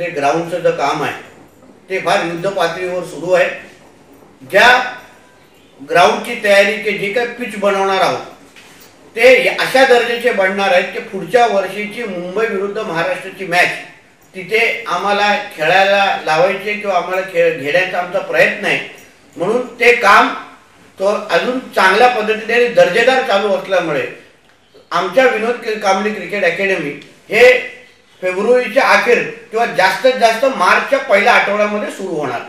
ते ग्राउंडचं जे काम आहे ते फार युद्ध पातळीवर सुरू आहे. ज्या ग्राउंडची तयारी ते जे काही पिच बनवणार आहोत ते अशा दर्जाचे बनणार आहेत की पुढच्या वर्षीची मुंबई विरुद्ध महाराष्ट्राची मॅच तिथे आम्हाला खेळायला लावायचे किंवा आम्हाला खेळ घेण्याचा आमचा प्रयत्न आहे. म्हणून ते काम तो अजून चांगल्या पद्धतीने आणि दर्जेदार चालू असल्यामुळे आमच्या विनोद के- क्रिकेट अकॅडमी हे फेब्रुवारीच्या अखेर किंवा जास्तीत जास्त मार्चच्या पहिल्या आठवड्यामध्ये सुरू होणार.